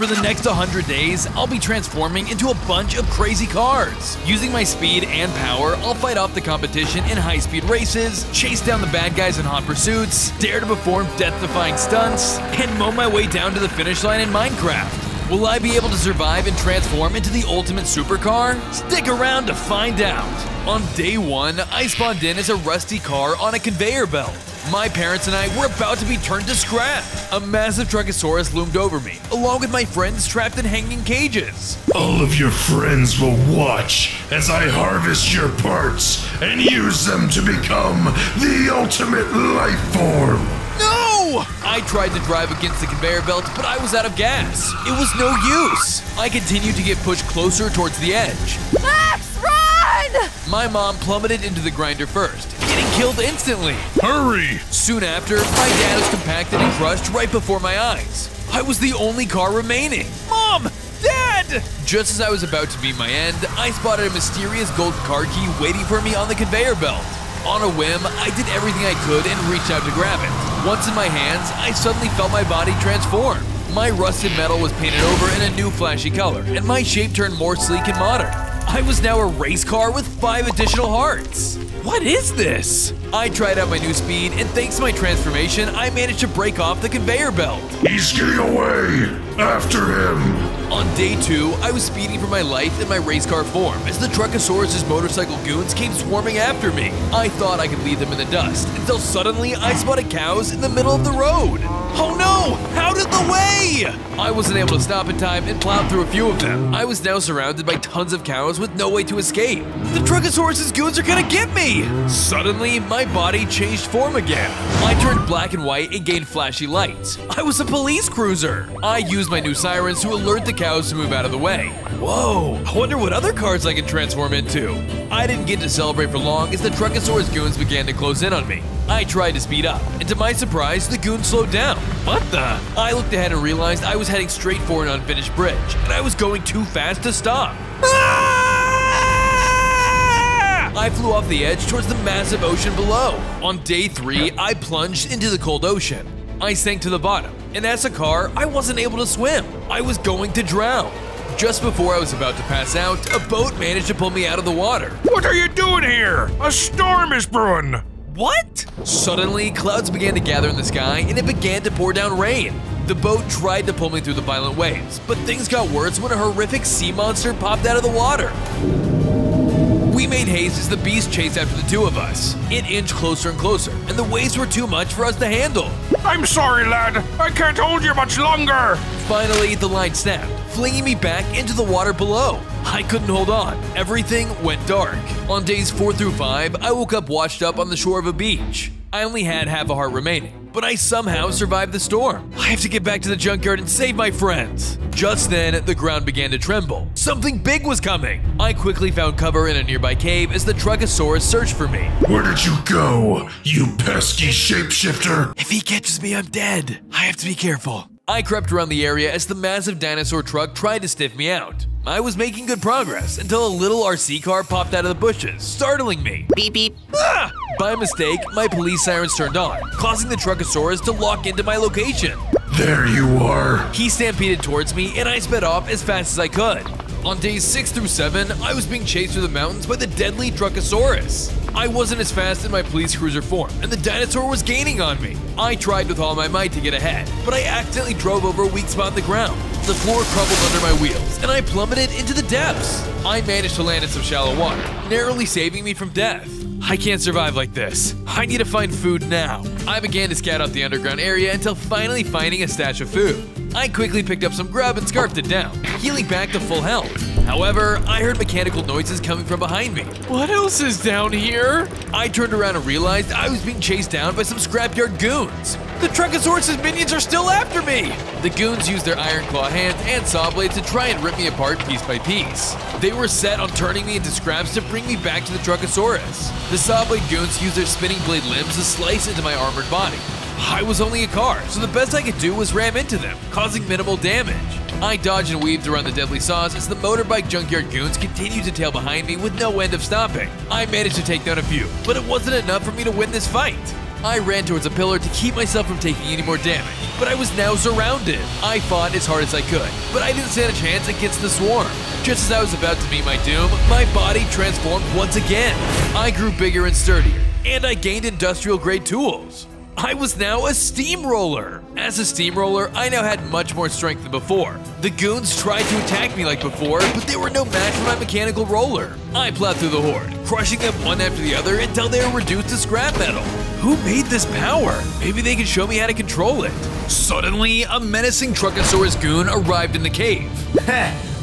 For the next 100 days, I'll be transforming into a bunch of crazy cars. Using my speed and power, I'll fight off the competition in high speed races, chase down the bad guys in hot pursuits, dare to perform death defying stunts, and mow my way down to the finish line in Minecraft. Will I be able to survive and transform into the ultimate supercar? Stick around to find out. On day one, I spawned in as a rusty car on a conveyor belt. My parents and I were about to be turned to scrap. A massive Truckosaurus loomed over me, along with my friends trapped in hanging cages. All of your friends will watch as I harvest your parts and use them to become the ultimate life form. No! I tried to drive against the conveyor belt, but I was out of gas. It was no use. I continued to get pushed closer towards the edge. Max, run! My mom plummeted into the grinder first, getting killed instantly. Hurry! Soon after, my dad was compacted and crushed right before my eyes. I was the only car remaining. Mom! Dad! Just as I was about to meet my end, I spotted a mysterious gold car key waiting for me on the conveyor belt. On a whim, I did everything I could and reached out to grab it. Once in my hands, I suddenly felt my body transform. My rusted metal was painted over in a new flashy color, and my shape turned more sleek and modern. I was now a race car with five additional hearts. What is this? I tried out my new speed, and thanks to my transformation, I managed to break off the conveyor belt. He's getting away! After him! On day two, I was speeding for my life in my race car form as the Truckosaurus' motorcycle goons came swarming after me. I thought I could leave them in the dust until suddenly I spotted cows in the middle of the road. Oh no! Out of the way! I wasn't able to stop in time and plowed through a few of them. I was now surrounded by tons of cows with no way to escape. The Truckosaurus' goons are gonna get me! Suddenly, my body changed form again. I turned black and white and gained flashy lights. I was a police cruiser. I used my new sirens to alert the cows to move out of the way. Whoa, I wonder what other cars I can transform into. I didn't get to celebrate for long as the Truckosaurus goons began to close in on me. I tried to speed up, and to my surprise, the goons slowed down. What the? I looked ahead and realized I was heading straight for an unfinished bridge, and I was going too fast to stop. Ah! I flew off the edge towards the massive ocean below. On day three, I plunged into the cold ocean. I sank to the bottom, and as a car, I wasn't able to swim. I was going to drown. Just before I was about to pass out, a boat managed to pull me out of the water. What are you doing here? A storm is brewing! What? Suddenly, clouds began to gather in the sky and it began to pour down rain. The boat tried to pull me through the violent waves, but things got worse when a horrific sea monster popped out of the water. We made haste as the beast chased after the two of us. It inched closer and closer, and the waves were too much for us to handle. I'm sorry, lad. I can't hold you much longer. Finally, the line snapped, flinging me back into the water below. I couldn't hold on. Everything went dark. On days 4 through 5, I woke up washed up on the shore of a beach. I only had half a heart remaining, but I somehow survived the storm. I have to get back to the junkyard and save my friends. Just then, the ground began to tremble. Something big was coming. I quickly found cover in a nearby cave as the Truckosaurus searched for me. Where did you go, you pesky shapeshifter? If he catches me, I'm dead. I have to be careful. I crept around the area as the massive dinosaur truck tried to sniff me out. I was making good progress until a little RC car popped out of the bushes, startling me. Beep beep. Ah! By mistake, my police sirens turned on, causing the Truckosaurus to lock into my location. There you are. He stampeded towards me and I sped off as fast as I could. On days 6 through 7, I was being chased through the mountains by the deadly Truckosaurus. I wasn't as fast in my police cruiser form, and the dinosaur was gaining on me. I tried with all my might to get ahead, but I accidentally drove over a weak spot in the ground. The floor crumbled under my wheels, and I plummeted into the depths. I managed to land in some shallow water, narrowly saving me from death. I can't survive like this. I need to find food now. I began to scout out the underground area until finally finding a stash of food. I quickly picked up some grub and scarfed it down, healing back to full health. However, I heard mechanical noises coming from behind me. What else is down here? I turned around and realized I was being chased down by some scrapyard goons. The Truckosaurus' minions are still after me! The goons used their iron claw hands and saw blades to try and rip me apart piece by piece. They were set on turning me into scraps to bring me back to the Truckosaurus. The saw blade goons used their spinning blade limbs to slice into my armored body. I was only a car, so the best I could do was ram into them, causing minimal damage. I dodged and weaved around the deadly saws as the motorbike junkyard goons continued to tail behind me with no end of stopping. I managed to take down a few, but it wasn't enough for me to win this fight. I ran towards a pillar to keep myself from taking any more damage, but I was now surrounded. I fought as hard as I could, but I didn't stand a chance against the swarm. Just as I was about to meet my doom, my body transformed once again. I grew bigger and sturdier, and I gained industrial grade tools. I was now a steamroller. As a steamroller, I now had much more strength than before. The goons tried to attack me like before, but they were no match for my mechanical roller. I plowed through the horde, crushing them one after the other until they were reduced to scrap metal. Who made this power? Maybe they can show me how to control it. Suddenly, a menacing Truckosaurus goon arrived in the cave.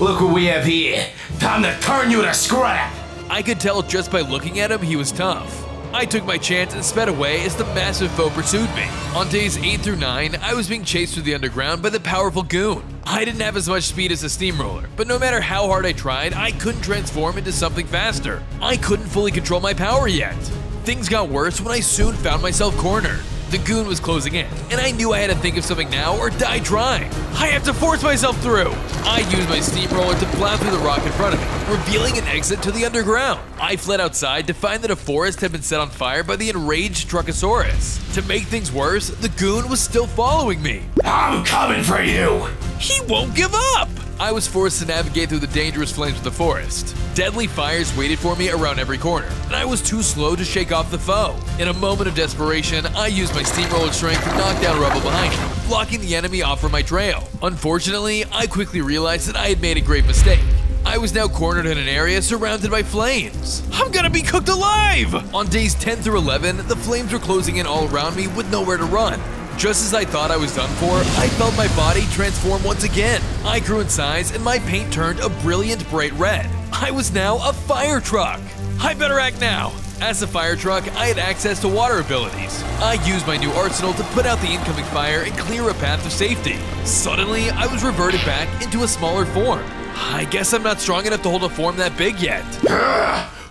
Look what we have here. Time to turn you to scrap. I could tell just by looking at him he was tough. I took my chance and sped away as the massive foe pursued me. On days 8 through 9, I was being chased through the underground by the powerful goon. I didn't have as much speed as a steamroller, but no matter how hard I tried, I couldn't transform into something faster. I couldn't fully control my power yet. Things got worse when I soon found myself cornered. The goon was closing in, and I knew I had to think of something now or die trying. I have to force myself through. I used my steamroller to plow through the rock in front of me, revealing an exit to the underground. I fled outside to find that a forest had been set on fire by the enraged Truckosaurus. To make things worse, the goon was still following me. I'm coming for you. He won't give up! I was forced to navigate through the dangerous flames of the forest. Deadly fires waited for me around every corner, and I was too slow to shake off the foe. In a moment of desperation, I used my steamroller strength to knock down rubble behind me, blocking the enemy off from my trail. Unfortunately, I quickly realized that I had made a great mistake. I was now cornered in an area surrounded by flames. I'm gonna be cooked alive! On days 10 through 11, the flames were closing in all around me with nowhere to run. Just as I thought I was done for, I felt my body transform once again. I grew in size and my paint turned a brilliant bright red. I was now a fire truck. I better act now. As a fire truck, I had access to water abilities. I used my new arsenal to put out the incoming fire and clear a path to safety. Suddenly, I was reverted back into a smaller form. I guess I'm not strong enough to hold a form that big yet.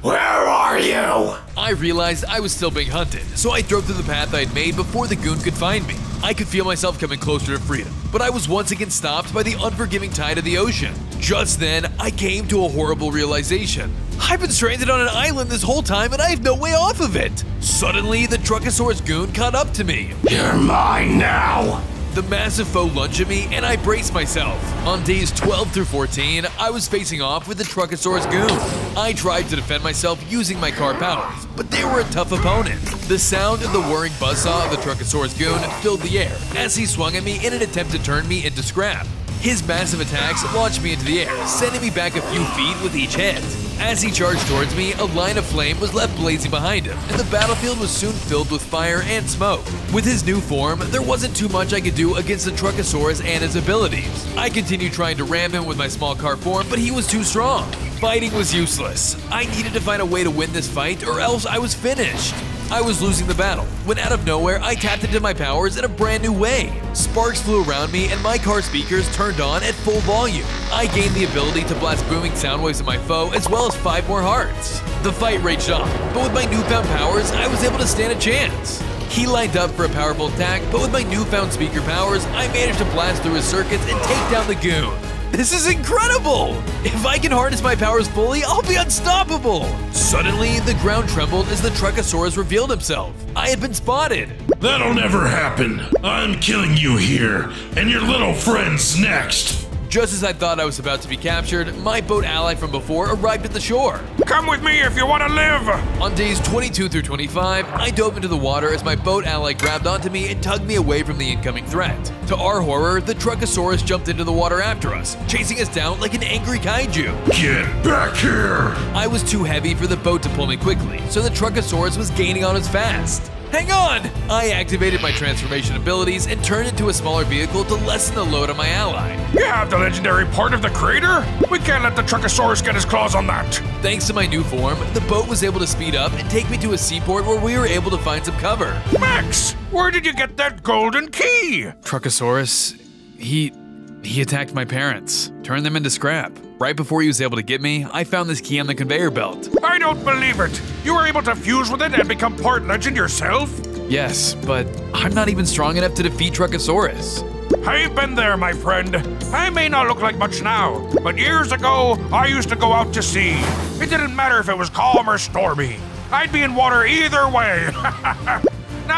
Where are you? I realized I was still being hunted, so I drove through the path I had made before the goon could find me. I could feel myself coming closer to freedom, but I was once again stopped by the unforgiving tide of the ocean. Just then, I came to a horrible realization. I've been stranded on an island this whole time and I have no way off of it. Suddenly, the Truckosaurus goon caught up to me. You're mine now. The massive foe lunged at me, and I braced myself. On days 12 through 14, I was facing off with the Truckosaurus goon. I tried to defend myself using my car powers, but they were a tough opponent. The sound of the whirring buzzsaw of the Truckosaurus goon filled the air as he swung at me in an attempt to turn me into scrap. His massive attacks launched me into the air, sending me back a few feet with each hit. As he charged towards me, a line of flame was left blazing behind him, and the battlefield was soon filled with fire and smoke. With his new form, there wasn't too much I could do against the Truckosaurus and his abilities. I continued trying to ram him with my small car form, but he was too strong. Fighting was useless. I needed to find a way to win this fight, or else I was finished. I was losing the battle when out of nowhere I tapped into my powers in a brand new way. Sparks flew around me and my car speakers turned on at full volume. I gained the ability to blast booming sound waves at my foe as well as five more hearts. The fight raged on, but with my newfound powers, I was able to stand a chance. He lined up for a powerful attack, but with my newfound speaker powers, I managed to blast through his circuits and take down the goon. This is incredible! If I can harness my powers fully, I'll be unstoppable! Suddenly, the ground trembled as the Truckosaurus revealed himself. I had been spotted. That'll never happen. I'm killing you here, and your little friends next. Just as I thought I was about to be captured, my boat ally from before arrived at the shore. Come with me if you want to live! On days 22 through 25, I dove into the water as my boat ally grabbed onto me and tugged me away from the incoming threat. To our horror, the Truckosaurus jumped into the water after us, chasing us down like an angry kaiju. Get back here! I was too heavy for the boat to pull me quickly, so the Truckosaurus was gaining on us fast. Hang on! I activated my transformation abilities and turned into a smaller vehicle to lessen the load on my ally. You have the legendary part of the creator? We can't let the Truckosaurus get his claws on that. Thanks to my new form, the boat was able to speed up and take me to a seaport where we were able to find some cover. Max, where did you get that golden key? Truckosaurus, he he attacked my parents, turned them into scrap. Right before he was able to get me, I found this key on the conveyor belt. I don't believe it. You were able to fuse with it and become part legend yourself? Yes, but I'm not even strong enough to defeat Truckosaurus. I've been there, my friend. I may not look like much now, but years ago, I used to go out to sea. It didn't matter if it was calm or stormy. I'd be in water either way.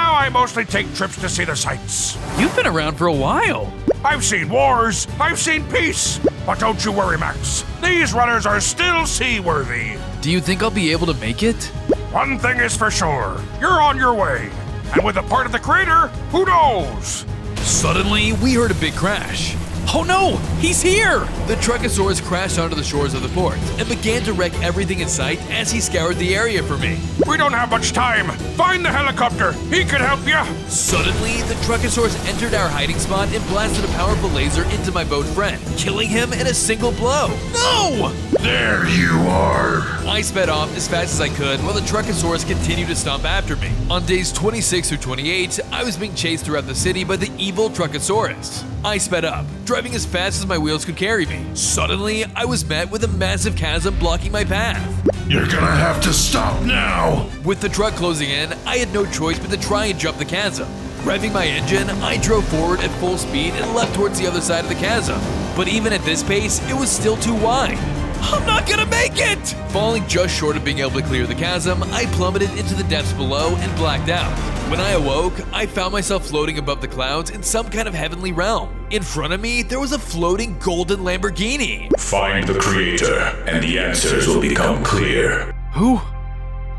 now I mostly take trips to see the sights. You've been around for a while. I've seen wars, I've seen peace. But don't you worry, Max. These runners are still seaworthy. Do you think I'll be able to make it? One thing is for sure you're on your way. And with a part of the creator, who knows? Suddenly, we heard a big crash. Oh no, he's here! The Truckosaurus crashed onto the shores of the port and began to wreck everything in sight as he scoured the area for me. We don't have much time. Find the helicopter. He can help you. Suddenly, the Truckosaurus entered our hiding spot and blasted a powerful laser into my boat friend, killing him in a single blow. No! There you are. I sped off as fast as I could while the Truckosaurus continued to stomp after me. On days 26 through 28, I was being chased throughout the city by the evil Truckosaurus. I sped up, driving as fast as my wheels could carry me. Suddenly, I was met with a massive chasm blocking my path. You're gonna have to stop now. With the truck closing in, I had no choice but to try and jump the chasm. Revving my engine, I drove forward at full speed and left towards the other side of the chasm. But even at this pace, it was still too wide. I'm not gonna make it! Falling just short of being able to clear the chasm, I plummeted into the depths below and blacked out. When I awoke, I found myself floating above the clouds in some kind of heavenly realm. In front of me, there was a floating golden Lamborghini. Find the creator, and the answers will become clear. Who?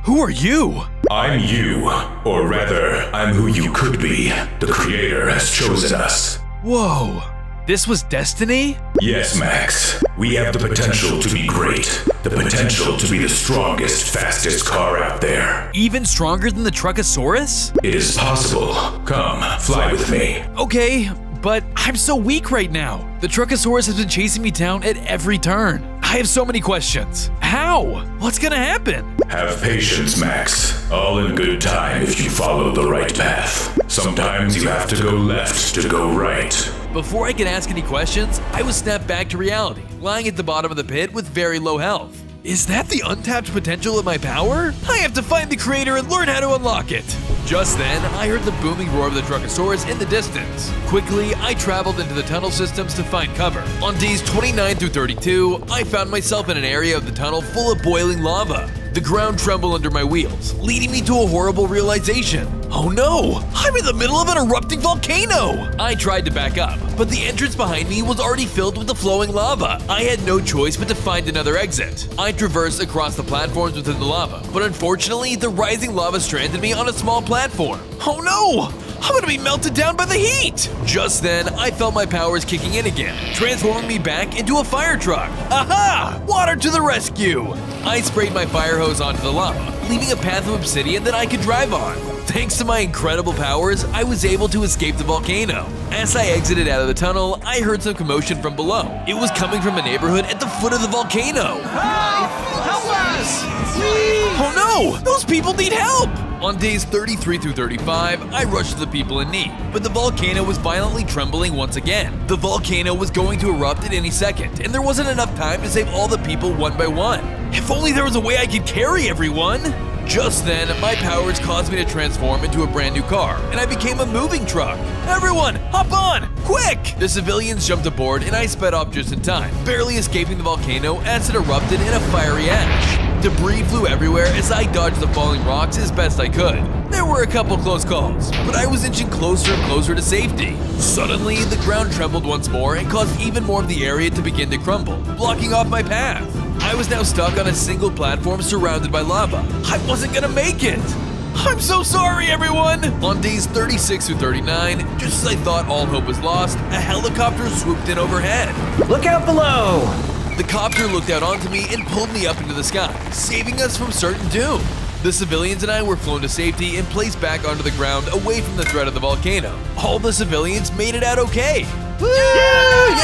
Who are you? I'm you, or rather, I'm who you could be. The creator has chosen us. Whoa. This was destiny? Yes, Max. We have the potential to be great. The potential to be the strongest, fastest car out there. Even stronger than the Truckosaurus? It is possible. Come, fly with me. Okay, but I'm so weak right now. The Truckosaurus has been chasing me down at every turn. I have so many questions. How? What's gonna happen? Have patience, Max. All in good time if you follow the right path. Sometimes you have to go left to go right. Before I could ask any questions, I was snapped back to reality, lying at the bottom of the pit with very low health. Is that the untapped potential of my power? I have to find the creator and learn how to unlock it. Just then, I heard the booming roar of the Truckosaurus in the distance. Quickly, I traveled into the tunnel systems to find cover. On days 29 through 32, I found myself in an area of the tunnel full of boiling lava. The ground trembled under my wheels, leading me to a horrible realization. Oh no! I'm in the middle of an erupting volcano! I tried to back up, but the entrance behind me was already filled with the flowing lava. I had no choice but to find another exit. I traversed across the platforms within the lava, but unfortunately, the rising lava stranded me on a small platform. Oh no! I'm gonna be melted down by the heat! Just then, I felt my powers kicking in again, transforming me back into a fire truck. Aha! Water to the rescue! I sprayed my fire hose onto the lava, leaving a path of obsidian that I could drive on. Thanks to my incredible powers, I was able to escape the volcano. As I exited out of the tunnel, I heard some commotion from below. It was coming from a neighborhood at the foot of the volcano. Help! Help us! Please! Oh no! Those people need help! On days 33 through 35, I rushed to the people in need, but the volcano was violently trembling once again. The volcano was going to erupt at any second, and there wasn't enough time to save all the people one by one. If only there was a way I could carry everyone! Just then, my powers caused me to transform into a brand new car, and I became a moving truck. Everyone, hop on! Quick! The civilians jumped aboard, and I sped off just in time, barely escaping the volcano as it erupted in a fiery ash. Debris flew everywhere as I dodged the falling rocks as best I could. There were a couple close calls, but I was inching closer and closer to safety. Suddenly, the ground trembled once more and caused even more of the area to begin to crumble, blocking off my path. I was now stuck on a single platform surrounded by lava. I wasn't gonna make it! I'm so sorry, everyone! On days 36 through 39, just as I thought all hope was lost, a helicopter swooped in overhead. Look out below! The copter looked out onto me and pulled me up into the sky, saving us from certain doom. The civilians and I were flown to safety and placed back onto the ground away from the threat of the volcano. All the civilians made it out okay. Woo! Yeah!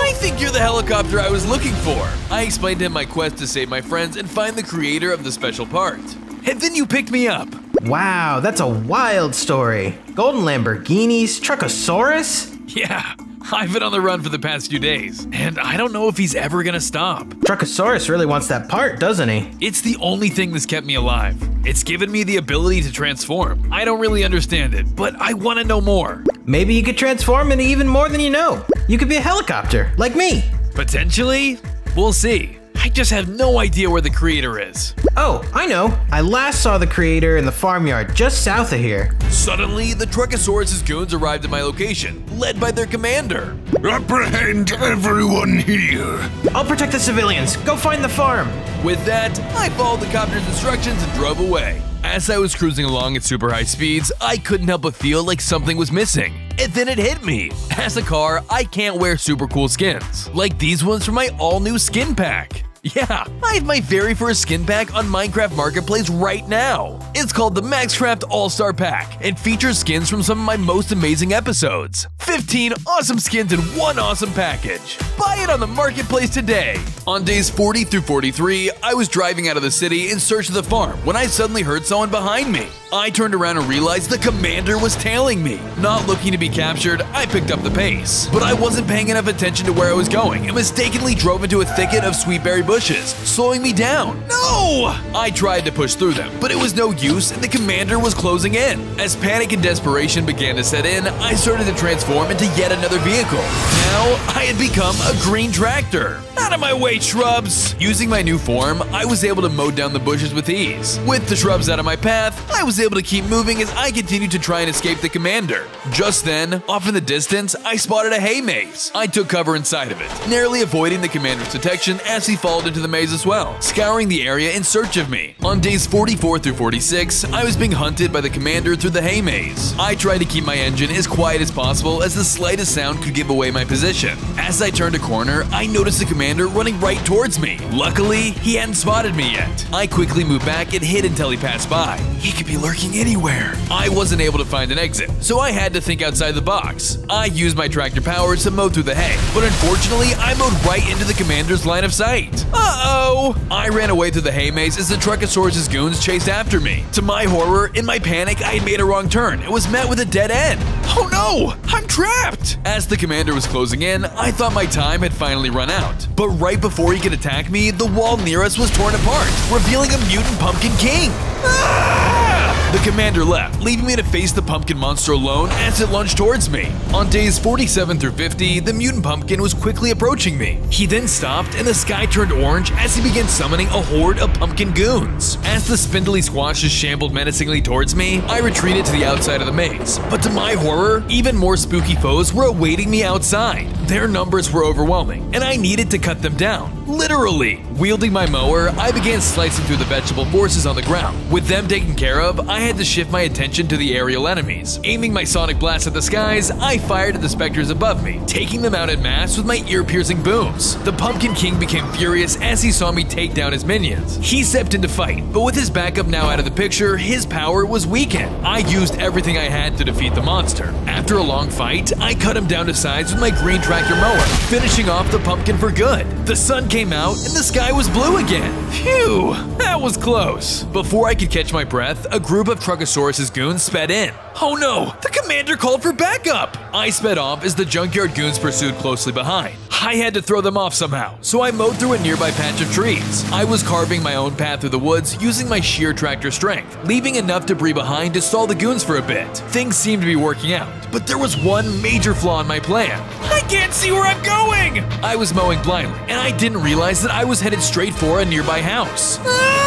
I think you're the helicopter I was looking for. I explained to him my quest to save my friends and find the creator of the special part. And then you picked me up. Wow, that's a wild story. Golden Lamborghinis, Truckosaurus? Yeah, I've been on the run for the past few days, and I don't know if he's ever gonna stop. Truckosaurus really wants that part, doesn't he? It's the only thing that's kept me alive. It's given me the ability to transform. I don't really understand it, but I wanna know more. Maybe you could transform into even more than you know. You could be a helicopter, like me. Potentially? We'll see. I just have no idea where the creator is. Oh, I know. I last saw the creator in the farmyard just south of here. Suddenly, the Truckosaurus' goons arrived at my location, led by their commander. Apprehend everyone here. I'll protect the civilians. Go find the farm. With that, I followed the copter's instructions and drove away. As I was cruising along at super high speeds, I couldn't help but feel like something was missing. And then it hit me. As a car, I can't wear super cool skins, like these ones from my all new skin pack. Yeah, I have my very first skin pack on Minecraft Marketplace right now. It's called the Maxcraft All-Star Pack and features skins from some of my most amazing episodes. 15 awesome skins in one awesome package. Buy it on the marketplace today. On days 40 through 43, I was driving out of the city in search of the farm when I suddenly heard someone behind me. I turned around and realized the commander was tailing me. Not looking to be captured, I picked up the pace. But I wasn't paying enough attention to where I was going and mistakenly drove into a thicket of sweetberry bushes, slowing me down. No! I tried to push through them, but it was no use and the commander was closing in. As panic and desperation began to set in, I started to transform into yet another vehicle. Now, I had become a green tractor. Out of my way, shrubs! Using my new form, I was able to mow down the bushes with ease. With the shrubs out of my path, I was able to keep moving as I continued to try and escape the commander. Just then, off in the distance, I spotted a hay maze. I took cover inside of it, narrowly avoiding the commander's detection as he followed into the maze as well, scouring the area in search of me. On days 44 through 46, I was being hunted by the commander through the hay maze. I tried to keep my engine as quiet as possible as the slightest sound could give away my position. As I turned a corner, I noticed the commander running right towards me. Luckily, he hadn't spotted me yet. I quickly moved back and hid until he passed by. He could be lurking anywhere. I wasn't able to find an exit, so I had to think outside the box. I used my tractor powers to mow through the hay, but unfortunately, I mowed right into the commander's line of sight. Uh-oh! I ran away through the hay maze as the Truckosaurus' goons chased after me. To my horror, in my panic, I had made a wrong turn and was met with a dead end. Oh no! I'm trapped! As the commander was closing in, I thought my time had finally run out. But right before he could attack me, the wall near us was torn apart, revealing a mutant pumpkin king. Ah! The commander left, leaving me to face the pumpkin monster alone as it lunged towards me. On days 47 through 50, the mutant pumpkin was quickly approaching me. He then stopped and the sky turned orange as he began summoning a horde of pumpkin goons. As the spindly squashes shambled menacingly towards me, I retreated to the outside of the maze. But to my horror, even more spooky foes were awaiting me outside. Their numbers were overwhelming, and I needed to cut them down. Literally. Wielding my mower, I began slicing through the vegetable forces on the ground. With them taken care of, I had to shift my attention to the aerial enemies. Aiming my sonic blast at the skies, I fired at the specters above me, taking them out en masse with my ear-piercing booms. The Pumpkin King became furious as he saw me take down his minions. He stepped in to fight, but with his backup now out of the picture, his power was weakened. I used everything I had to defeat the monster. After a long fight, I cut him down to size with my green tractor mower, finishing off the pumpkin for good. The sun came out and the sky was blue again. Phew, that was close. Before I could catch my breath, a group of Truckosaurus' goons sped in. Oh no, the commander called for backup! I sped off as the junkyard goons pursued closely behind. I had to throw them off somehow, so I mowed through a nearby patch of trees. I was carving my own path through the woods using my sheer tractor strength, leaving enough debris behind to stall the goons for a bit. Things seemed to be working out, but there was one major flaw in my plan. I can't see where I'm going! I was mowing blindly, and I didn't realize that I was headed straight for a nearby house. I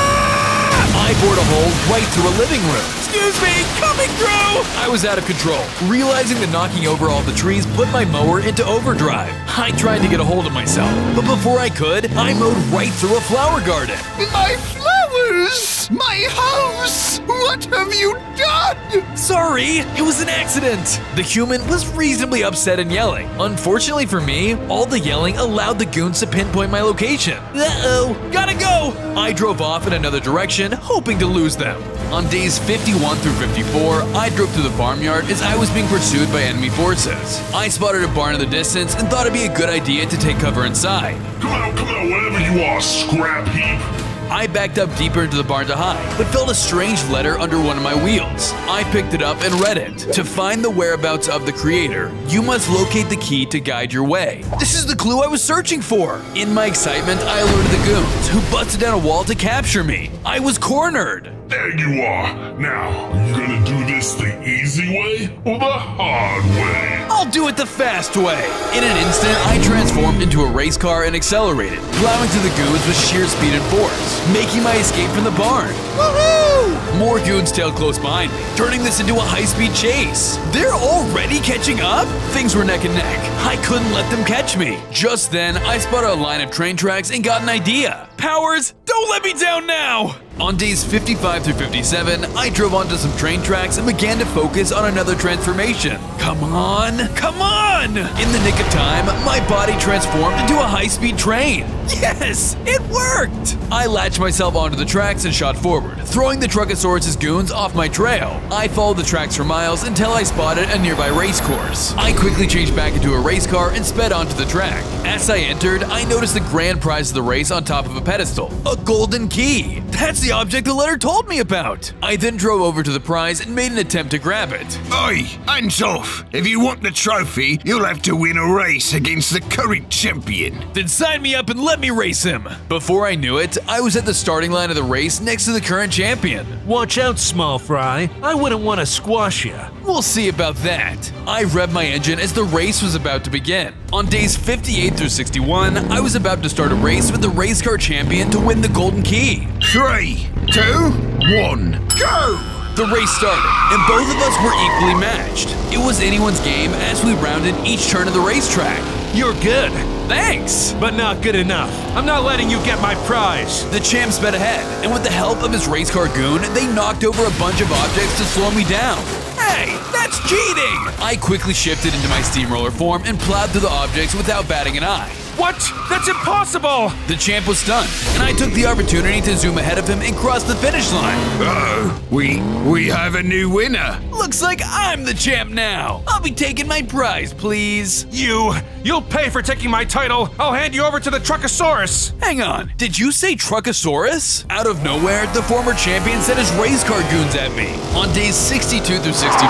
bored a hole right through a living room. Excuse me, coming through! I was out of control, realizing that knocking over all the trees put my mower into overdrive. I tried to get a hold of myself, but before I could, I mowed right through a flower garden. My flowers! My house! What have you done? Sorry, it was an accident. The human was reasonably upset and yelling. Unfortunately for me, all the yelling allowed the goons to pinpoint my location. Uh-oh, gotta go! I drove off in another direction, hoping to lose them. On days 51 through 54, I drove through the farmyard as I was being pursued by enemy forces. I spotted a barn in the distance and thought it'd be a good idea to take cover inside. Come out, come out, whatever you are, scrap heap. I backed up deeper into the barn to hide, but felt a strange letter under one of my wheels. I picked it up and read it. To find the whereabouts of the creator, you must locate the key to guide your way. This is the clue I was searching for. In my excitement, I alerted the goons, who busted down a wall to capture me. I was cornered. There you are. Now, are you gonna do this the easy way or the hard way? I'll do it the fast way. In an instant, I transformed into a race car and accelerated, plowing through the goons with sheer speed and force, making my escape from the barn. Woohoo! More goons tailed close behind me, turning this into a high-speed chase. They're already catching up? Things were neck and neck. I couldn't let them catch me. Just then, I spotted a line of train tracks and got an idea. Powers, don't let me down now! On days 55 through 57, I drove onto some train tracks and began to focus on another transformation. Come on, come on! In the nick of time, my body transformed into a high-speed train. Yes, it worked! I latched myself onto the tracks and shot forward, throwing the Truckosaurus' goons off my trail. I followed the tracks for miles until I spotted a nearby race course. I quickly changed back into a race car and sped onto the track. As I entered, I noticed the grand prize of the race on top of a pedestal, a golden key. That's the object the letter told me about. I then drove over to the prize and made an attempt to grab it. Oi, hands off! If you want the trophy, you'll have to win a race against the current champion. Then sign me up and let me race him. Before I knew it, I was at the starting line of the race next to the current champion. Watch out, small fry. I wouldn't want to squash you. We'll see about that. I revved my engine as the race was about to begin. On days 58 through 61, I was about to start a race with the race car champion to win the golden key. Three, two, one, go! The race started, and both of us were equally matched. It was anyone's game as we rounded each turn of the racetrack. You're good, Thanks! but not good enough. I'm not letting you get my prize. The champ sped ahead, and with the help of his race car goon, they knocked over a bunch of objects to slow me down. Hey, that's cheating! I quickly shifted into my steamroller form and plowed through the objects without batting an eye. What? That's impossible! The champ was stunned, and I took the opportunity to zoom ahead of him and cross the finish line. Oh, we we have a new winner. Looks like I'm the champ now. I'll be taking my prize, please. You, you'll pay for taking my title. I'll hand you over to the Truckosaurus. Hang on, did you say Truckosaurus? Out of nowhere, the former champion sent his race car goons at me. On days 62 through 64,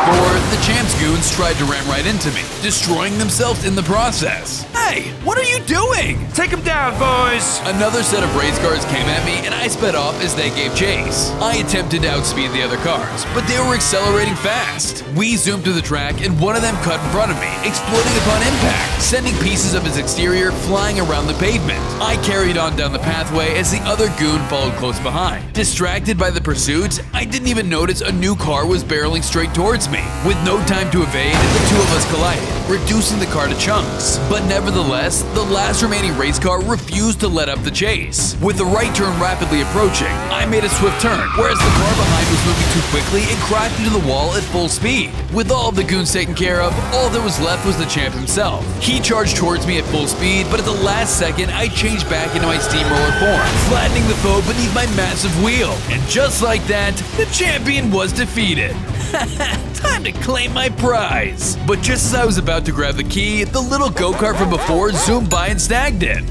the champ's goons tried to ram right into me, destroying themselves in the process. Hey, what are you doing? Take him down, boys. Another set of race cars came at me and I sped off as they gave chase. I attempted to outspeed the other cars, but they were accelerating fast. We zoomed through the track and one of them cut in front of me, exploding upon impact, sending pieces of his exterior flying around the pavement. I carried on down the pathway as the other goon followed close behind. Distracted by the pursuit, I didn't even notice a new car was barreling straight towards me. With no time to evade, the two of us collided, reducing the car to chunks. But nevertheless, the last remaining race car refused to let up the chase. With the right turn rapidly approaching, I made a swift turn, whereas the car behind was moving too quickly and crashed into the wall at full speed. With all of the goons taken care of, all that was left was the champ himself. He charged towards me at full speed, but at the last second, I changed back into my steamroller form, flattening the foe beneath my massive wheel. And just like that, the champion was defeated. Time to claim my prize. But just as I was about to grab the key, the little go-kart from before zoomed by and snagged it.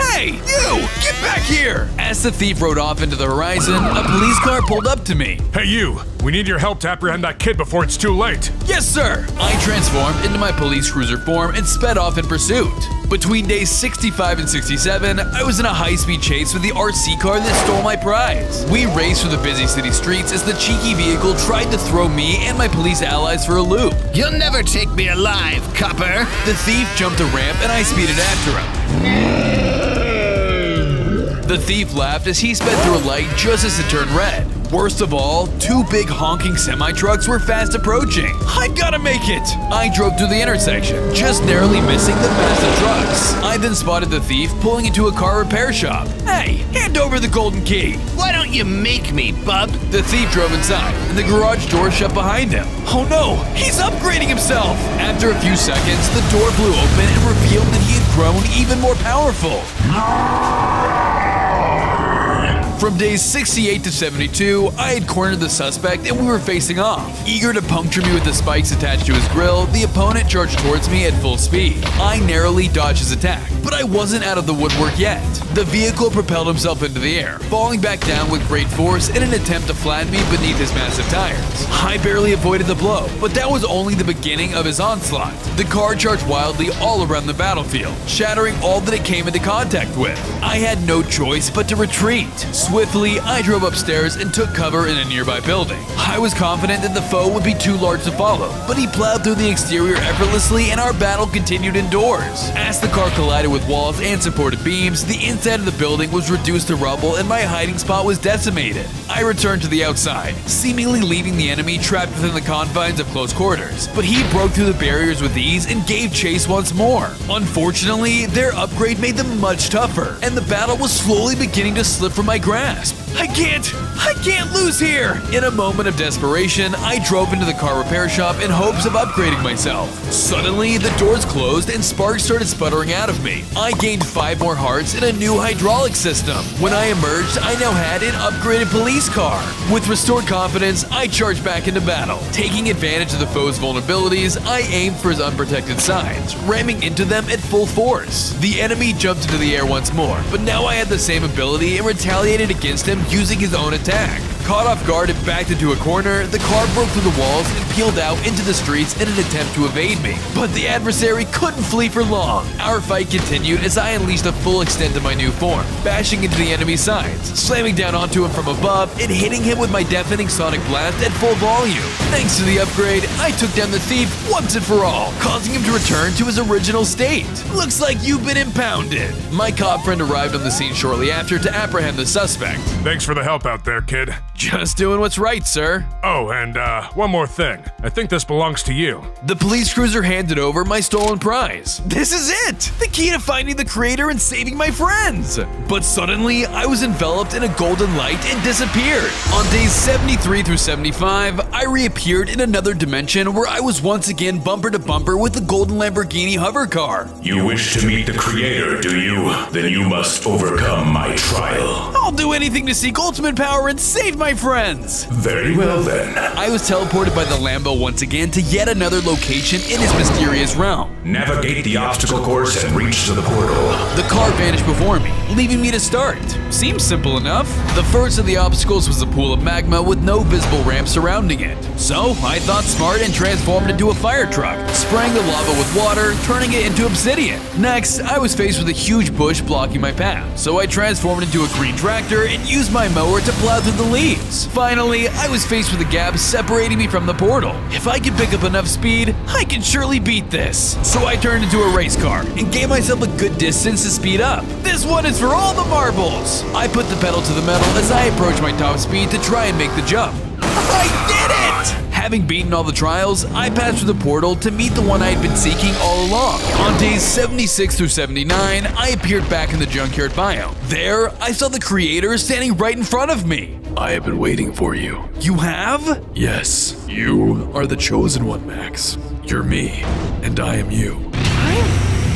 Hey, you! Get back here! As the thief rode off into the horizon, a police car pulled up to me. Hey, you! We need your help to apprehend that kid before it's too late. Yes, sir! I transformed into my police cruiser form and sped off in pursuit. Between days 65 and 67, I was in a high-speed chase with the RC car that stole my prize. We raced through the busy city streets as the cheeky vehicle tried to throw me and my police allies for a loop. You'll never take me alive, copper. The thief jumped a ramp and I speeded after him. The thief laughed as he sped through a light just as it turned red. Worst of all, two big honking semi trucks were fast approaching. I gotta make it! I drove through the intersection, just narrowly missing the massive trucks. I then spotted the thief pulling into a car repair shop. Hey, hand over the golden key! Why don't you make me, bub? The thief drove inside, and the garage door shut behind him. Oh no, he's upgrading himself! After a few seconds, the door blew open and revealed that he had grown even more powerful. From days 68 to 72, I had cornered the suspect and we were facing off. Eager to puncture me with the spikes attached to his grill, the opponent charged towards me at full speed. I narrowly dodged his attack, but I wasn't out of the woodwork yet. The vehicle propelled himself into the air, falling back down with great force in an attempt to flatten me beneath his massive tires. I barely avoided the blow, but that was only the beginning of his onslaught. The car charged wildly all around the battlefield, shattering all that it came into contact with. I had no choice but to retreat. Swiftly, I drove upstairs and took cover in a nearby building. I was confident that the foe would be too large to follow, but he plowed through the exterior effortlessly and our battle continued indoors. As the car collided with walls and supported beams, the inside of the building was reduced to rubble and my hiding spot was decimated. I returned to the outside, seemingly leaving the enemy trapped within the confines of close quarters, but he broke through the barriers with ease and gave chase once more. Unfortunately, their upgrade made them much tougher, and the battle was slowly beginning to slip from my grasp grasp. I can't, I can't lose here! In a moment of desperation, I drove into the car repair shop in hopes of upgrading myself. Suddenly, the doors closed and sparks started sputtering out of me. I gained five more hearts and a new hydraulic system. When I emerged, I now had an upgraded police car. With restored confidence, I charged back into battle. Taking advantage of the foe's vulnerabilities, I aimed for his unprotected sides, ramming into them at full force. The enemy jumped into the air once more, but now I had the same ability and retaliated against him using his own attack. Caught off guard and backed into a corner, the car broke through the walls and peeled out into the streets in an attempt to evade me. But the adversary couldn't flee for long. Our fight continued as I unleashed the full extent of my new form, bashing into the enemy's sides, slamming down onto him from above, and hitting him with my deafening sonic blast at full volume. Thanks to the upgrade, I took down the thief once and for all, causing him to return to his original state. Looks like you've been impounded. My cop friend arrived on the scene shortly after to apprehend the suspect. Thanks for the help out there, kid. Just doing what's right, sir. Oh, and uh, one more thing. I think this belongs to you. The police cruiser handed over my stolen prize. This is it! The key to finding the creator and saving my friends! But suddenly, I was enveloped in a golden light and disappeared. On days 73 through 75, I reappeared in another dimension where I was once again bumper to bumper with the golden Lamborghini hover car. You wish to meet the creator, do you? Then you must overcome my trial. I'll do anything to seek ultimate power and save my friends! Very well then. I was teleported by the Lambo once again to yet another location in his mysterious realm. Navigate the obstacle course and reach to the portal. The car vanished before me, leaving me to start. Seems simple enough. The first of the obstacles was a pool of magma with no visible ramp surrounding it. So I thought smart and transformed into a fire truck, spraying the lava with water, turning it into obsidian. Next, I was faced with a huge bush blocking my path, so I transformed into a green tractor and used my mower to plow through the leaves. Finally, I was faced with a gap separating me from the portal. If I could pick up enough speed, I can surely beat this. So I turned into a race car and gave myself a good distance to speed up. This one is for all the marbles. I put the pedal to the metal as I approached my top speed to try and make the jump. I did it! Having beaten all the trials, I passed through the portal to meet the one I had been seeking all along. On days 76 through 79, I appeared back in the junkyard biome. There, I saw the creator standing right in front of me. I have been waiting for you. You have? Yes, you are the chosen one, Max. You're me, and I am you.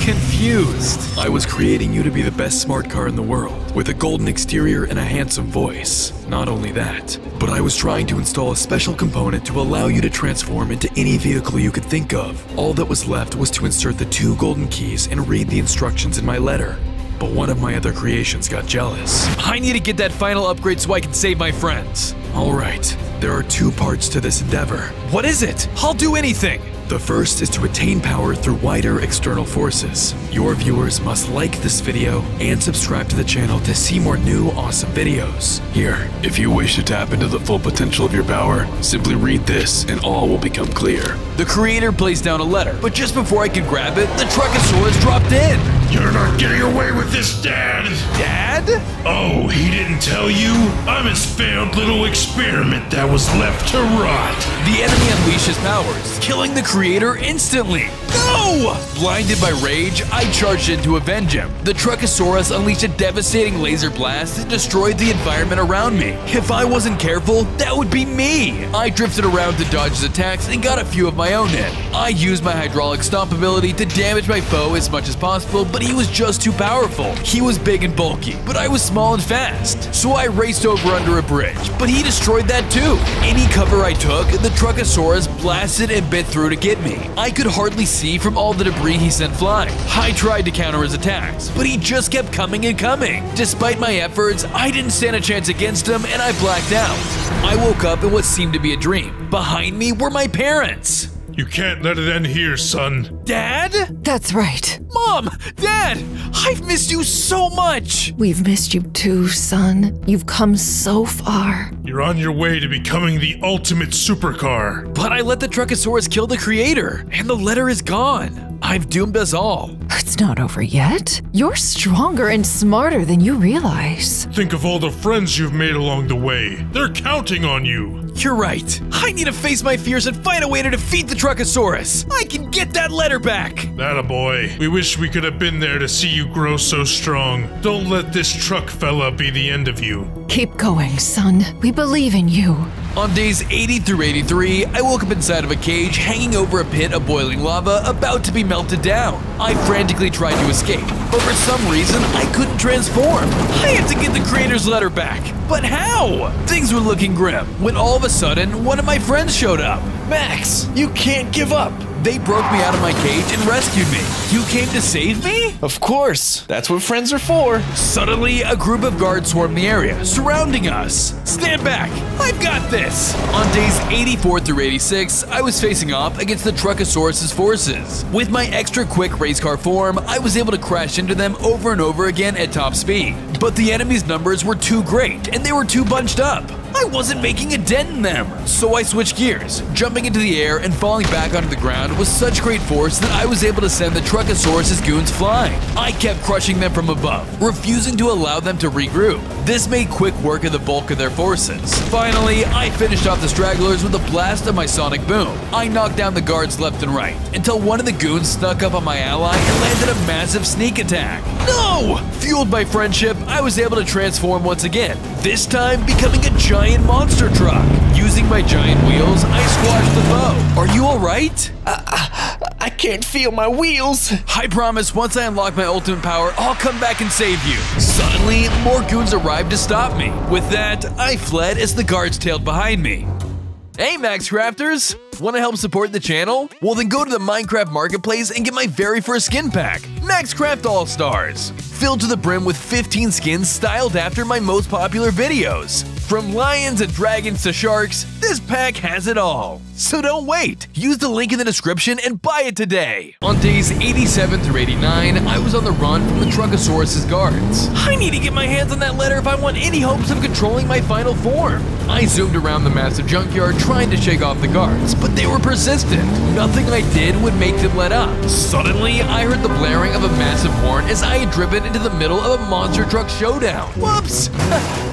Confused. I was creating you to be the best smart car in the world, with a golden exterior and a handsome voice. Not only that, but I was trying to install a special component to allow you to transform into any vehicle you could think of. All that was left was to insert the two golden keys and read the instructions in my letter. But one of my other creations got jealous. I need to get that final upgrade so I can save my friends. Alright, there are two parts to this endeavor. What is it? I'll do anything. The first is to attain power through wider external forces. Your viewers must like this video and subscribe to the channel to see more new awesome videos. Here, if you wish to tap into the full potential of your power, simply read this and all will become clear. The creator placed down a letter, but just before I could grab it, the Truckosaurus dropped in. You're not getting away with this, Dad! Dad? Oh, he didn't tell you? I'm his failed little experiment that was left to rot. The enemy unleashed his powers, killing the creator instantly. No! Blinded by rage, I charged in to avenge him. The Truckosaurus unleashed a devastating laser blast that destroyed the environment around me. If I wasn't careful, that would be me. I drifted around to dodge his attacks and got a few of my own in. I used my hydraulic stomp ability to damage my foe as much as possible, but he was just too powerful. He was big and bulky, but I was small and fast. So I raced over under a bridge, but he destroyed that too. Any cover I took, the Truckosaurus blasted and bit through to get me. I could hardly see from all the debris he sent flying. I tried to counter his attacks, but he just kept coming and coming. Despite my efforts, I didn't stand a chance against him and I blacked out. I woke up in what seemed to be a dream. Behind me were my parents. You can't let it end here, son. Dad? That's right. Mom! Dad! I've missed you so much! We've missed you too, son. You've come so far. You're on your way to becoming the ultimate supercar. But I let the Truckosaurus kill the creator, and the letter is gone. I've doomed us all. It's not over yet. You're stronger and smarter than you realize. Think of all the friends you've made along the way. They're counting on you. You're right. I need to face my fears and find a way to defeat the Truckosaurus. I can get that letter back. That a boy. We wish we could have been there to see you grow so strong. Don't let this truck fella be the end of you. Keep going, son. We believe in you. On days 80 through 83, I woke up inside of a cage hanging over a pit of boiling lava about to be melted down. I frantically tried to escape, but for some reason, I couldn't transform. I had to get the creator's letter back. But how? Things were looking grim when all of a sudden, one of my friends showed up. Max, you can't give up. They broke me out of my cage and rescued me. You came to save me? Of course. That's what friends are for. Suddenly, a group of guards swarmed the area, surrounding us. Stand back. I've got this. On days 84 through 86, I was facing off against the Truckosaurus' forces. With my extra quick race car form, I was able to crash into them over and over again at top speed. But the enemy's numbers were too great, and they were too bunched up. I wasn't making a dent in them. So I switched gears, jumping into the air and falling back onto the ground with such great force that I was able to send the Truckosaurus' goons flying. I kept crushing them from above, refusing to allow them to regroup. This made quick work of the bulk of their forces. Finally, I finished off the stragglers with a blast of my sonic boom. I knocked down the guards left and right, until one of the goons snuck up on my ally and landed a massive sneak attack. No! Fueled by friendship, I was able to transform once again, this time becoming a giant monster truck. Using my giant wheels, I squashed the foe. Are you alright? I can't feel my wheels. I promise once I unlock my ultimate power, I'll come back and save you. Suddenly, more goons arrived to stop me. With that, I fled as the guards tailed behind me. Hey Max Crafters! Want to help support the channel? Well then go to the Minecraft Marketplace and get my very first skin pack, Maxcraft All-Stars! Filled to the brim with 15 skins styled after my most popular videos. From lions and dragons to sharks, this pack has it all. So don't wait! Use the link in the description and buy it today! On days 87 through 89, I was on the run from the Truckosaurus' guards. I need to get my hands on that letter if I want any hopes of controlling my final form. I zoomed around the massive junkyard trying to shake off the guards, but they were persistent. Nothing I did would make them let up. Suddenly, I heard the blaring of a massive horn as I had driven into the middle of a monster truck showdown. Whoops!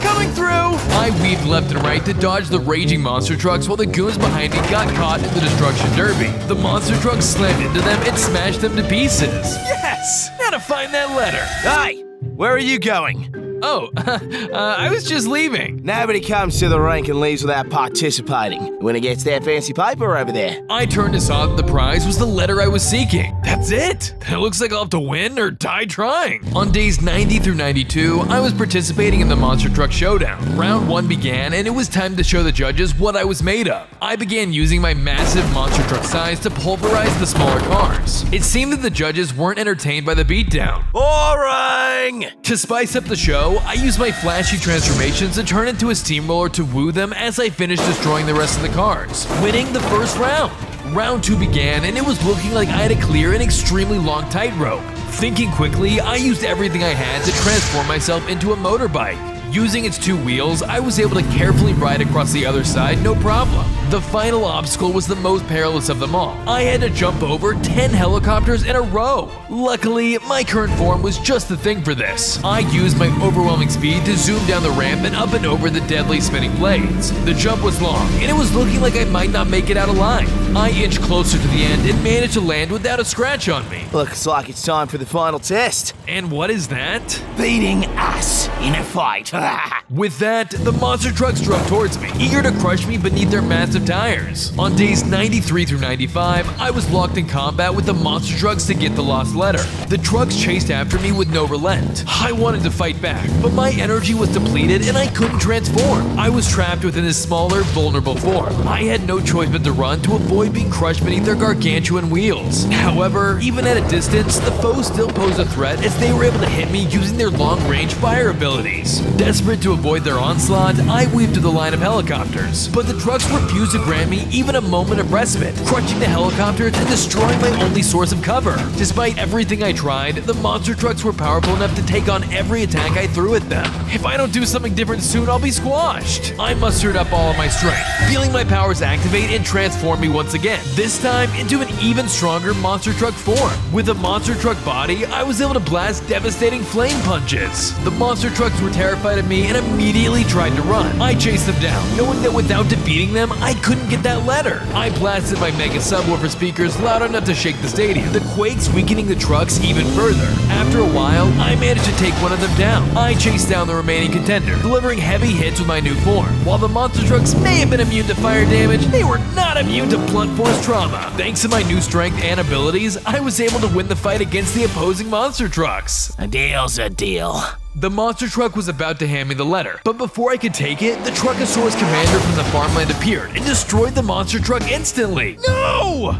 Coming through! I weaved left and right to dodge the raging monster trucks while the goons behind me got caught in the destruction derby. The monster truck slammed into them and smashed them to pieces. Yes! Now to find that letter. Hey! Where are you going? Oh, uh, I was just leaving. Nobody comes to the rink and leaves without participating. When it gets that fancy paper over there. I turned and saw that the prize was the letter I was seeking. That's it. It looks like I'll have to win or die trying. On days 90 through 92, I was participating in the Monster Truck Showdown. Round 1 began, and it was time to show the judges what I was made of. I began using my massive monster truck size to pulverize the smaller cars. It seemed that the judges weren't entertained by the beatdown. Boring! To spice up the show, I use my flashy transformations to turn into a steamroller to woo them as I finish destroying the rest of the cars, winning the first round. Round 2 began, and it was looking like I had to clear an extremely long tightrope. Thinking quickly, I used everything I had to transform myself into a motorbike. Using its two wheels, I was able to carefully ride across the other side no problem. The final obstacle was the most perilous of them all. I had to jump over 10 helicopters in a row. Luckily, my current form was just the thing for this. I used my overwhelming speed to zoom down the ramp and up and over the deadly spinning blades. The jump was long, and it was looking like I might not make it out alive. I inched closer to the end and managed to land without a scratch on me. Looks like it's time for the final test. And what is that? Beating us in a fight. With that, the monster trucks drove towards me, eager to crush me beneath their massive tires. On days 93 through 95, I was locked in combat with the monster trucks to get the lost letter. The trucks chased after me with no relent. I wanted to fight back, but my energy was depleted and I couldn't transform. I was trapped within a smaller, vulnerable form. I had no choice but to run to avoid being crushed beneath their gargantuan wheels. However, even at a distance, the foes still posed a threat as they were able to hit me using their long-range fire abilities. Desperate to avoid their onslaught, I weaved to the line of helicopters, but the trucks refused to grant me even a moment of respite, crushing the helicopters and destroying my only source of cover. Despite everything I tried, the monster trucks were powerful enough to take on every attack I threw at them. If I don't do something different soon, I'll be squashed. I mustered up all of my strength, feeling my powers activate and transform me once again, this time into an even stronger monster truck form. With a monster truck body, I was able to blast devastating flame punches. The monster trucks were terrified of me and immediately tried to run. I chased them down, knowing that without defeating them, I couldn't get that letter. I blasted my mega subwoofer speakers loud enough to shake the stadium, the quakes weakening the trucks even further. After a while, I managed to take one of them down. I chased down the remaining contender, delivering heavy hits with my new form. While the monster trucks may have been immune to fire damage, they were not immune to blunt force trauma. Thanks to my new strength and abilities, I was able to win the fight against the opposing monster trucks. A deal's a deal. The monster truck was about to hand me the letter, but before I could take it, the Truckosaurus commander from the farmland appeared and destroyed the monster truck instantly. No!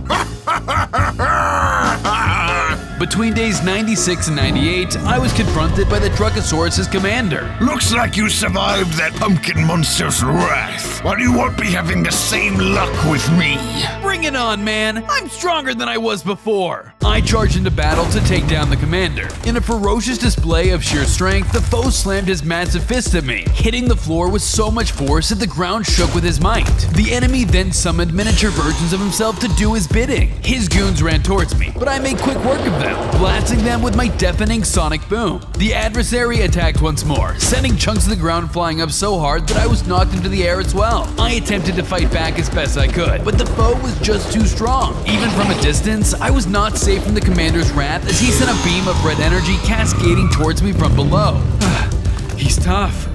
Between days 96 and 98, I was confronted by the Truckosaurus' commander. Looks like you survived that pumpkin monster's wrath. But you won't be having the same luck with me. Bring it on, man! I'm stronger than I was before! I charged into battle to take down the commander. In a ferocious display of sheer strength, the foe slammed his massive fist at me, hitting the floor with so much force that the ground shook with his might. The enemy then summoned miniature versions of himself to do his bidding. His goons ran towards me, but I made quick work of them, blasting them with my deafening sonic boom. The adversary attacked once more, sending chunks of the ground flying up so hard that I was knocked into the air as well. I attempted to fight back as best I could, but the foe was just too strong. Even from a distance, I was not safe from the commander's wrath as he sent a beam of red energy cascading towards me from below. He's tough.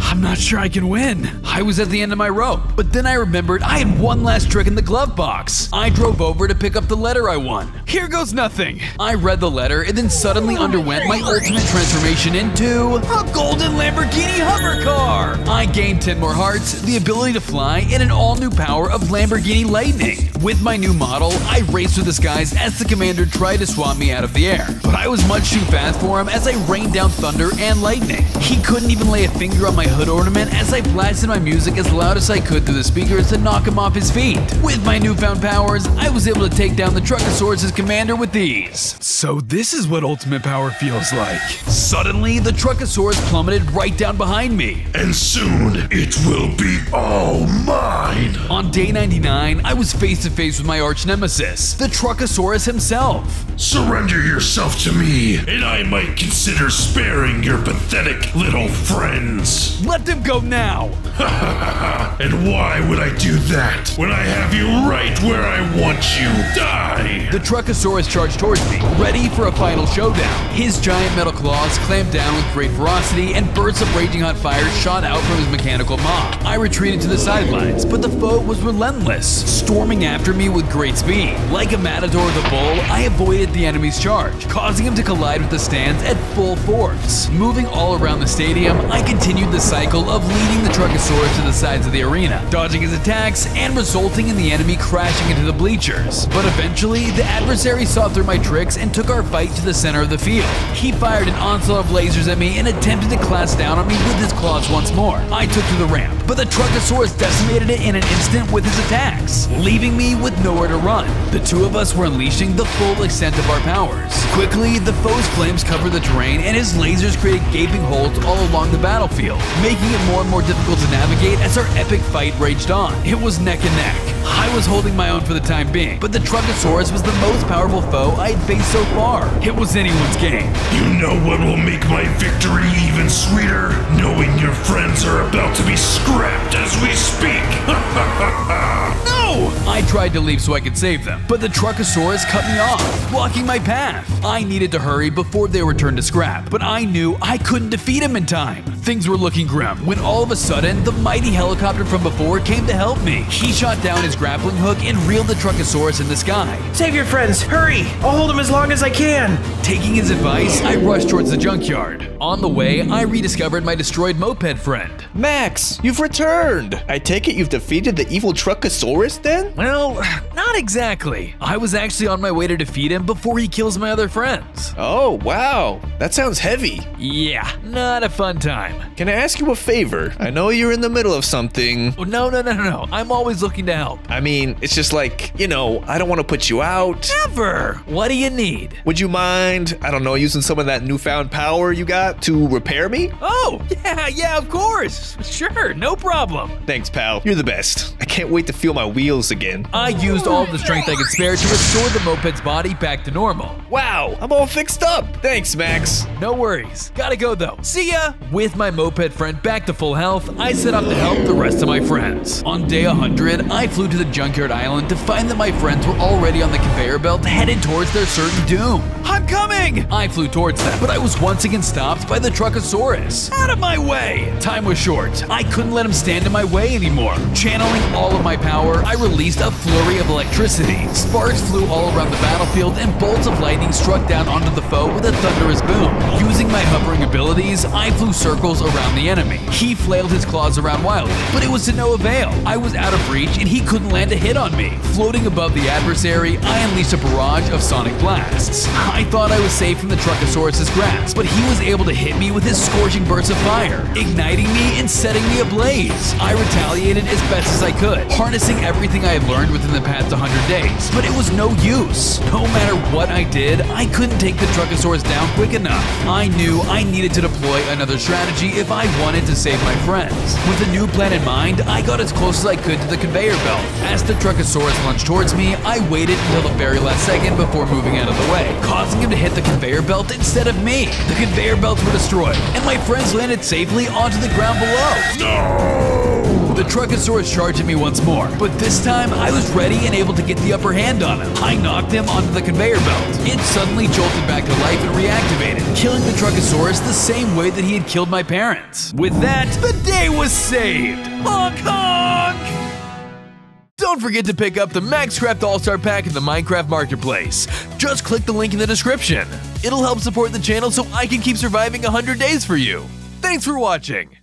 I'm not sure I can win. I was at the end of my rope, but then I remembered I had one last trick in the glove box. I drove over to pick up the letter I won. Here goes nothing. I read the letter and then suddenly underwent my ultimate transformation into a golden Lamborghini hover car. I gained 10 more hearts, the ability to fly, and an all new power of Lamborghini Lightning. With my new model, I raced through the skies as the commander tried to swat me out of the air. But I was much too fast for him as I rained down thunder and lightning. He couldn't even lay a finger on my hood ornament as I blasted my music as loud as I could through the speakers to knock him off his feet. With my newfound powers, I was able to take down the Truckosaurus' commander with ease. So this is what ultimate power feels like. Suddenly, the Truckosaurus plummeted right down behind me. And soon, it will be all mine. On day 99, I was face to face with my arch nemesis, the Truckosaurus himself. Surrender yourself to me, and I might consider sparing your pathetic little friends. Let them go now! and why would I do that when I have you right where I want you? Die! The Truckosaurus charged towards me, ready for a final showdown. His giant metal claws clamped down with great ferocity, and bursts of raging hot fire shot out from his mechanical maw. I retreated to the sidelines, but the foe was relentless, storming after me with great speed. Like a matador a bull, I avoided the enemy's charge, causing him to collide with the stands at full force. Moving all around the stadium, I continued the cycle of leading the Truckosaurus to the sides of the arena, dodging his attacks and resulting in the enemy crashing into the bleachers. But eventually, the adversary saw through my tricks and took our fight to the center of the field. He fired an onslaught of lasers at me and attempted to class down on me with his claws once more. I took to the ramp, but the Truckosaurus decimated it in an instant with his attacks, leaving me with nowhere to run. The two of us were unleashing the full extent of our powers. Quickly, the foe's flames covered the terrain and his lasers created gaping holes all along the battlefield, making it more and more difficult to navigate as our epic fight raged on. It was neck and neck. I was holding my own for the time being, but the Truckosaurus was the most powerful foe I had faced so far. It was anyone's game. You know what will make my victory even sweeter? Knowing your friends are about to be scrapped as we speak. no! I tried to leave so I could save them, but the Truckosaurus cut me off, blocking my path. I needed to hurry before they were turned to scrap, but I knew I couldn't defeat him in time. Things were looking grim when all of a sudden, the mighty helicopter from before came to help me. He shot down his grappling hook and reel the Truckosaurus in the sky. Save your friends, hurry! I'll hold him as long as I can. Taking his advice, I rushed towards the junkyard. On the way, I rediscovered my destroyed moped friend. Max, you've returned. I take it you've defeated the evil Truckosaurus then? Well, not exactly. I was actually on my way to defeat him before he kills my other friends. Oh, wow. That sounds heavy. Yeah, not a fun time. Can I ask you a favor? I know you're in the middle of something. Oh, no, no, no, no, no. I'm always looking to help. I mean, it's just like, you know, I don't want to put you out. Never. What do you need? Would you mind, I don't know, using some of that newfound power you got to repair me? Oh, yeah, yeah, of course. Sure, no problem. Thanks, pal. You're the best. I can't wait to feel my wheels again. I used all the strength I could spare to restore the moped's body back to normal. Wow, I'm all fixed up. Thanks, Max. No worries. Gotta go though. See ya! With my moped friend back to full health, I set off to help the rest of my friends. On day 100, I flew to the Junkyard Island to find that my friends were already on the conveyor belt headed towards their certain doom. I'm coming! I flew towards them, but I was once again stopped by the Truckosaurus. Out of my way! Time was short. I couldn't let him stand in my way anymore. Channeling all of my power, I released a flurry of electricity. Sparks flew all around the battlefield, and bolts of lightning struck down onto the foe with a thunderous boom. Using my hovering abilities, I flew circles around the enemy. He flailed his claws around wildly, but it was to no avail. I was out of reach, and he couldn't land a hit on me. Floating above the adversary, I unleashed a barrage of sonic blasts. I thought I was safe from the Truckosaurus' grasp, but he was able to hit me with his scorching bursts of fire, igniting me and setting me ablaze. I retaliated as best as I could, harnessing everything I had learned within the past 100 days, but it was no use. No matter what I did, I couldn't take the Truckosaurus down quick enough. I knew I needed to deploy another strategy if I wanted to save my friends. With a new plan in mind, I got as close as I could to the conveyor belt. As the Truckosaurus lunged towards me, I waited until the very last second before moving out of the way, causing him to hit the conveyor belt instead of me. The conveyor belts were destroyed, and my friends landed safely onto the ground below. No! The Truckosaurus charged at me once more, but this time I was ready and able to get the upper hand on him. I knocked him onto the conveyor belt. It suddenly jolted back to life and reactivated, killing the Truckosaurus the same way that he had killed my parents. With that, the day was saved. Honk honk! Don't forget to pick up the Maxcraft All-Star Pack in the Minecraft Marketplace. Just click the link in the description. It'll help support the channel so I can keep surviving 100 days for you. Thanks for watching.